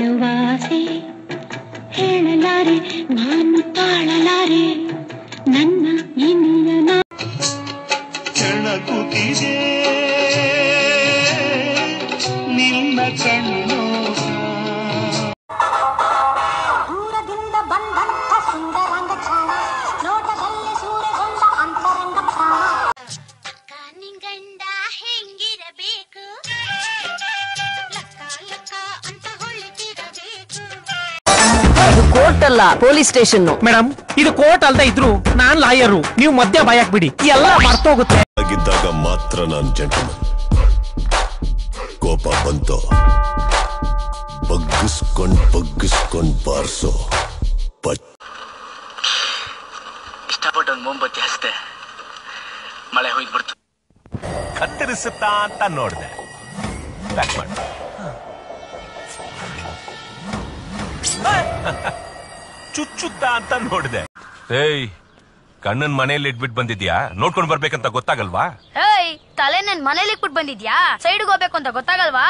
ಹೇಳುವಾಸೆ ಹೇಳಲಾರೆ ನಾನು ತಾಳಲಾರೆ ನನ್ನ ಇನಿಯನ ಕೆಣಕುತ್ತಿದೆ ನಿನ್ನ ಕಣ್ಣು ಕೋರ್ಟ್ ಅಲ್ಲ ಪೊಲೀಸ್ ಸ್ಟೇಷನ್ ಮೇಡಮ್ ಇದು ಕೋರ್ಟ್ ಅಲ್ದ ಇದ್ರು ನಾನ್ ಲಾಯರು ನೀವು ಮಧ್ಯ ಬಾಯಕ್ ಬಿಡಿ ಎಲ್ಲ ಮರ್ತೋಗುತ್ತೆ. ಆಗಿದ್ದಾಗ ಮಾತ್ರ ನಾನು ಜಂಟಮ ಕೋಪ ಬಂತು. ಬಗ್ಗಿಸ್ಕೊಂಡ್ ಬಗ್ಗಿಸ್ಕೊಂಡ್ ಬಾರ್ಸೋ. ಬಟ್ ಇಷ್ಟಪಟ್ಟು ಒಂದು ಮೊಂಬತ್ತಿ ಹಚ್ತೆ ಮಳೆ ಹೋಯ್ತು ಕತ್ತರಿಸುತ್ತಾ ಅಂತ ನೋಡ್ದೆ. ಬ್ಯಾಕ್ ಮಾಡು. ಚುಚ್ಚುತ್ತಾ ಅಂತ ನೋಡಿದೆ. ಏಯ್, ಕಣ್ಣನ್ ಮನೇಲಿ ಇಟ್ಬಿಟ್ಟು ಬಂದಿದ್ಯಾ? ನೋಡ್ಕೊಂಡ್ ಬರ್ಬೇಕಂತ ಗೊತ್ತಾಗಲ್ವಾ? ಏಯ್, ತಲೆ ನನ್ ಮನೇಲಿ ಇಟ್ಬಿಟ್ಟು ಬಂದಿದ್ಯಾ? ಸೈಡ್ಗೆ ಹೋಗ್ಬೇಕು ಅಂತ ಗೊತ್ತಾಗಲ್ವಾ?